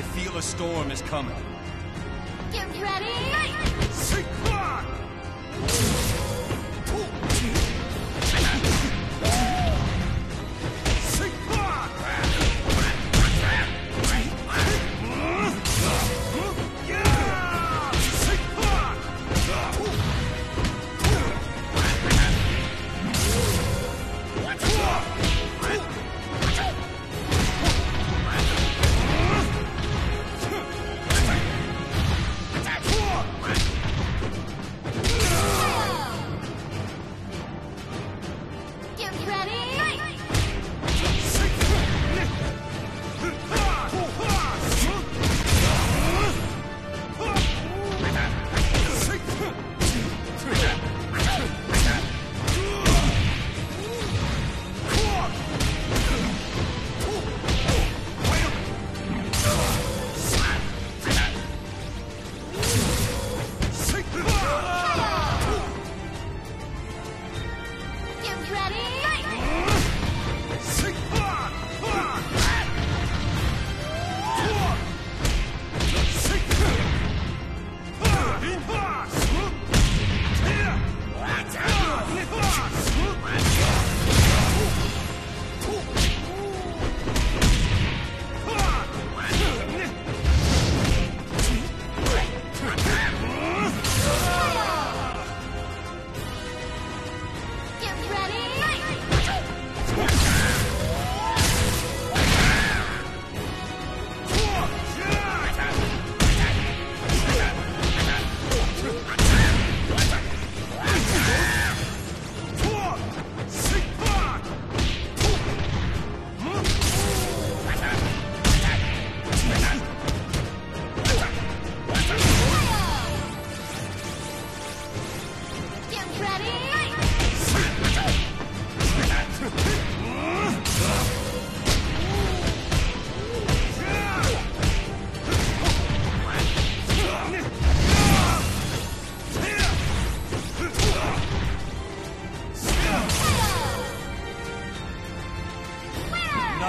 I feel a storm is coming. Get ready!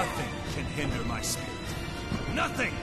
Nothing can hinder my spirit. Nothing!